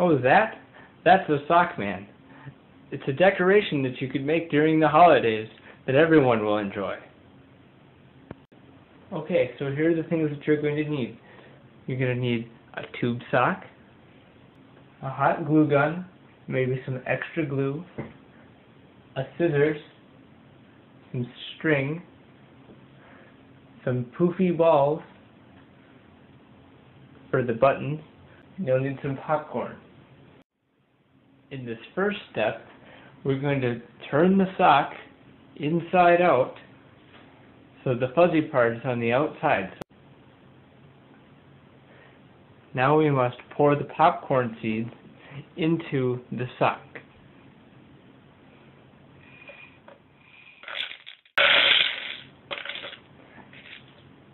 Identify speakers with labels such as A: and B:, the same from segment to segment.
A: Oh, that? That's a sock man. It's a decoration that you could make during the holidays that everyone will enjoy. Okay, so here are the things that you're going to need. You're going to need a tube sock, a hot glue gun, maybe some extra glue, a scissors, some string, some poofy balls for the buttons, you'll need some popcorn. In this first step, we're going to turn the sock inside out so the fuzzy part is on the outside. Now we must pour the popcorn seeds into the sock.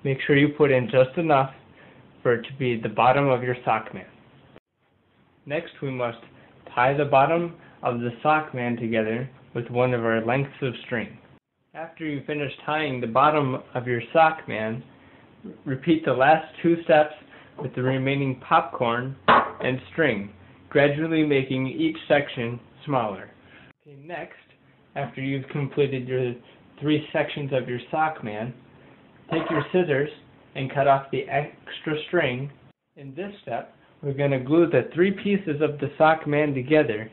A: Make sure you put in just enough for it to be the bottom of your sock man. Next we must tie the bottom of the sock man together with one of our lengths of string. After you finish tying the bottom of your sock man, repeat the last two steps with the remaining popcorn and string, gradually making each section smaller. Okay, next, after you've completed your three sections of your sock man, take your scissors and cut off the extra string. In this step, we're going to glue the three pieces of the sock man together.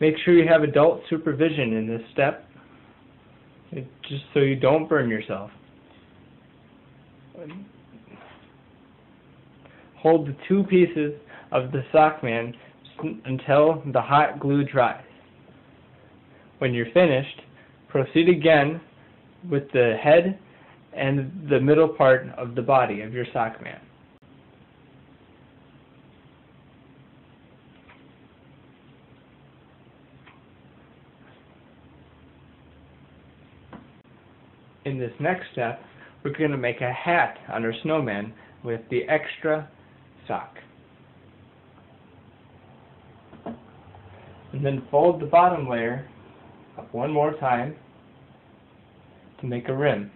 A: Make sure you have adult supervision in this step, just so you don't burn yourself. Hold the two pieces of the sock man until the hot glue dries. When you're finished, proceed again with the head and the middle part of the body of your sock man. In this next step, we're going to make a hat on our snowman with the extra sock. And then fold the bottom layer up one more time to make a rim.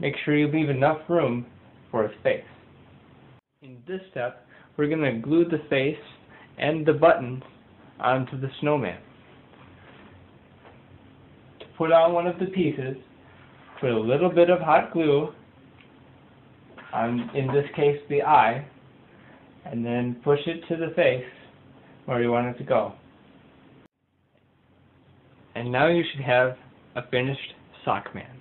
A: Make sure you leave enough room for his face. In this step, we're going to glue the face and the buttons onto the snowman. To put on one of the pieces, put a little bit of hot glue on, in this case, the eye, and then push it to the face where you want it to go. And now you should have a finished sock man.